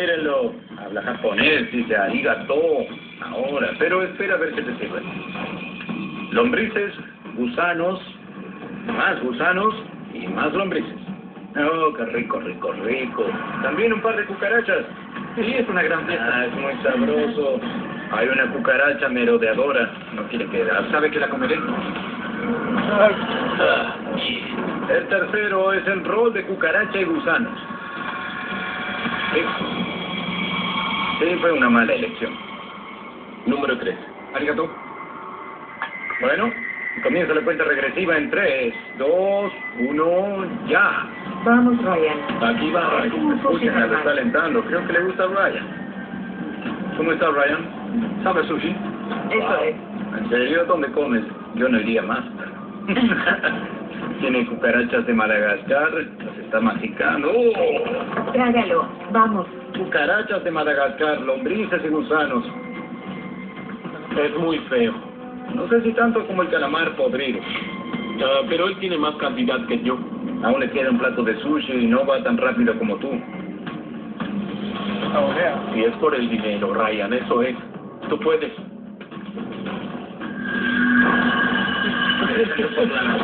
mírenlo. Habla japonés, dice arigato. Ahora, pero espera a ver qué te sirve. Lombrices, gusanos, más gusanos y más lombrices. Oh, qué rico, rico, rico. También un par de cucarachas. Sí, es una gran Ah, fiesta. es muy sabroso. Hay una cucaracha merodeadora. No quiere quedar. ¿Sabe que la comeré? El tercero es el rol de cucaracha y gusanos. Sí, fue una mala elección. Número 3. Arigato. Bueno, comienza la cuenta regresiva en 3, 2, 1, ya. Vamos, Ryan. Aquí va Ryan. Escuchen, me está alentando. Creo que le gusta a Ryan. ¿Cómo está Ryan? ¿Sabe sushi? Eso es. ¿En serio? ¿Dónde comes? Yo no iría más. Tiene cucarachas de Madagascar, las está masticando. Trágalo. Vamos. Cucarachas de Madagascar, lombrices y gusanos. Es muy feo. No sé si tanto como el calamar podrido. Ah, pero él tiene más cantidad que yo. Aún le queda un plato de sushi y no va tan rápido como tú. Si es por el dinero, Ryan, eso es. Tú puedes. Oh, oh,